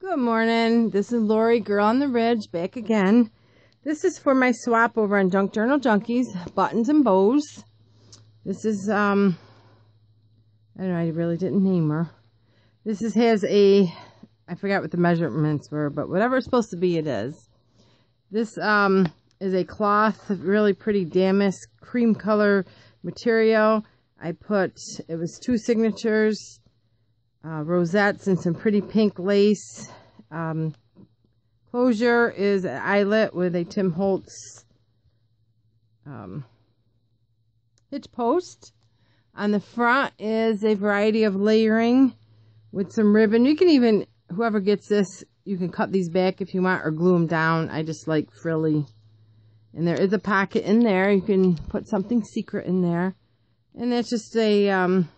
Good morning. This is Lori, Girl on the Ridge, back again. This is for my swap over on Junk Journal Junkies, buttons and bows. This is, um, I don't know, I really didn't name her. This is, has a, I forgot what the measurements were, but whatever it's supposed to be, it is. This, um, is a cloth, really pretty damask cream color material. I put, it was two signatures, uh, rosettes and some pretty pink lace. Um, closure is an eyelet with a Tim Holtz um, hitch post. On the front is a variety of layering with some ribbon. You can even, whoever gets this, you can cut these back if you want or glue them down. I just like frilly. And there is a pocket in there. You can put something secret in there. And that's just a um,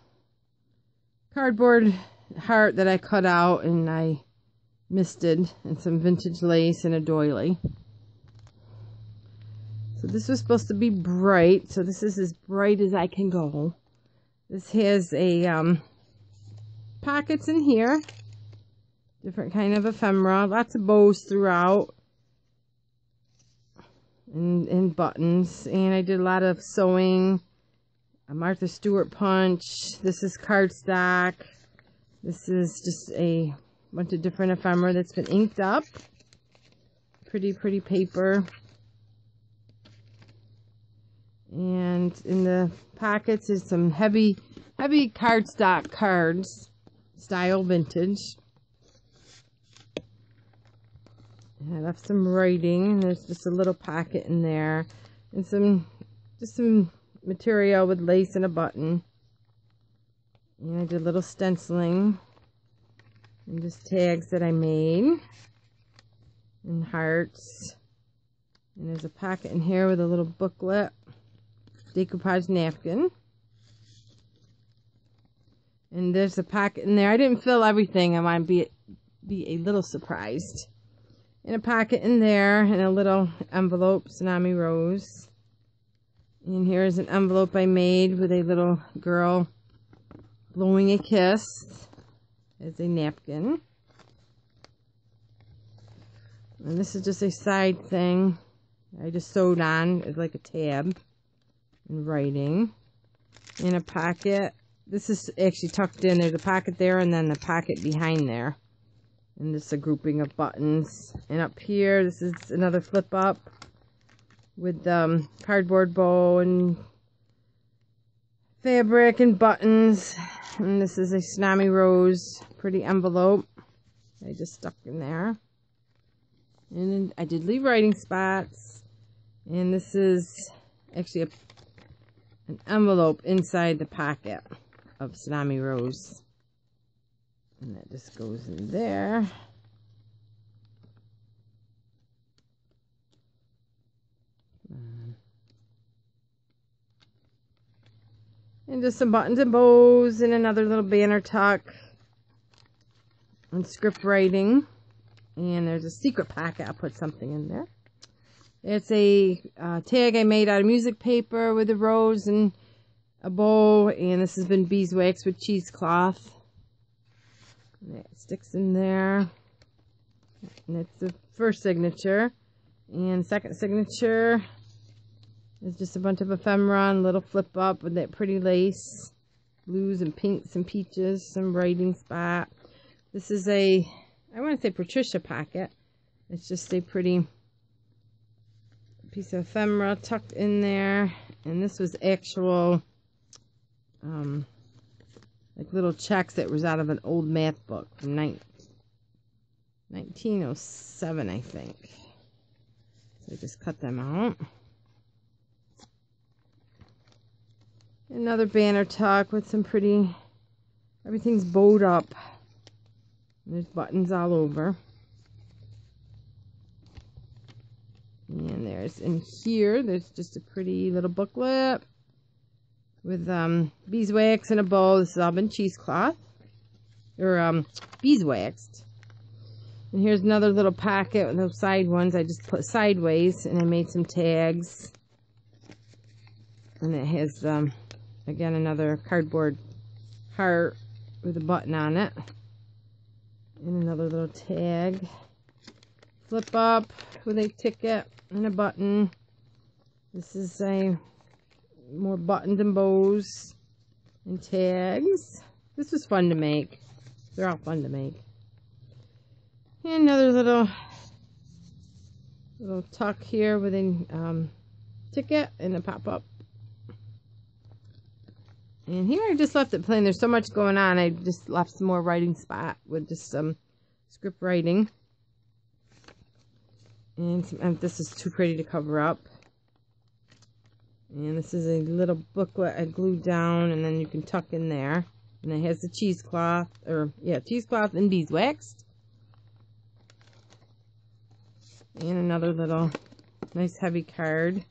cardboard heart that I cut out and I misted and some vintage lace and a doily. So this was supposed to be bright. So this is as bright as I can go. This has a um, pockets in here. Different kind of ephemera. Lots of bows throughout. And, and buttons. And I did a lot of sewing. A Martha Stewart punch. This is cardstock. This is just a bunch of different ephemera that's been inked up. Pretty, pretty paper. And in the pockets is some heavy, heavy cardstock cards, style vintage. I left some writing. There's just a little pocket in there. And some, just some material with lace and a button. And I did a little stenciling. And just tags that I made. And hearts. And there's a pocket in here with a little booklet. Decoupage napkin. And there's a pocket in there. I didn't fill everything. I might be, be a little surprised. And a pocket in there. And a little envelope. Tsunami Rose. And here's an envelope I made with a little girl blowing a kiss as a napkin. And this is just a side thing I just sewed on as like a tab and writing in a pocket. This is actually tucked in. There's a pocket there and then the pocket behind there. And this is a grouping of buttons. And up here, this is another flip up with um, cardboard bow and fabric and buttons. And this is a Tsunami Rose pretty envelope. I just stuck in there. And then I did leave writing spots. And this is actually a, an envelope inside the pocket of Tsunami Rose. And that just goes in there. And just some buttons and bows and another little banner tuck. And script writing. And there's a secret packet. I'll put something in there. It's a uh, tag I made out of music paper with a rose and a bow. And this has been beeswax with cheesecloth. It sticks in there. And it's the first signature. And second signature it's just a bunch of ephemera little flip up with that pretty lace. Blues and pinks and peaches. Some writing spot. This is a, I want to say Patricia pocket. It's just a pretty piece of ephemera tucked in there. And this was actual, um, like little checks that was out of an old math book from 1907, I think. So I just cut them out. Another banner tuck with some pretty, everything's bowed up. There's buttons all over. And there's in here, there's just a pretty little booklet with um, beeswax and a bow. This has all been cheesecloth or um, beeswaxed. And here's another little packet with those side ones. I just put sideways and I made some tags. And it has um, Again, another cardboard heart with a button on it. And another little tag. Flip up with a ticket and a button. This is a more buttons and bows and tags. This was fun to make. They're all fun to make. And another little little tuck here with a um, ticket and a pop-up. And here I just left it plain. There's so much going on. I just left some more writing spot with just some script writing. And, some, this is too pretty to cover up. And this is a little booklet I glued down and then you can tuck in there. And it has the cheesecloth, or yeah, cheesecloth and beeswax. And another little nice heavy card.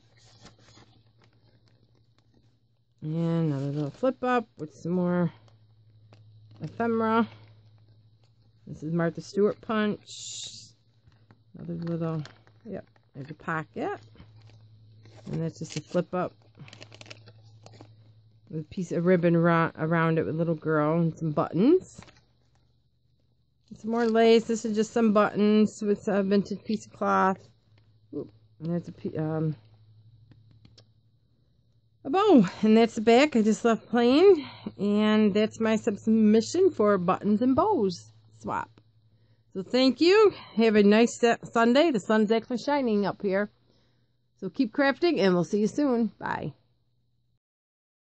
And another little flip up with some more ephemera. This is Martha Stewart punch. Another little, yep, there's a pocket. And that's just a flip up with a piece of ribbon around it with a little girl and some buttons. Some more lace. This is just some buttons with a vintage piece of cloth. And there's a, um, bow. And that's the back. I just left plain. And that's my submission for buttons and bows swap. So thank you. Have a nice Sunday. The sun's actually shining up here. So keep crafting and we'll see you soon. Bye.